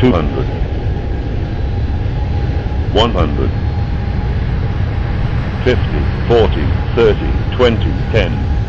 200 100 50 40 30 20 10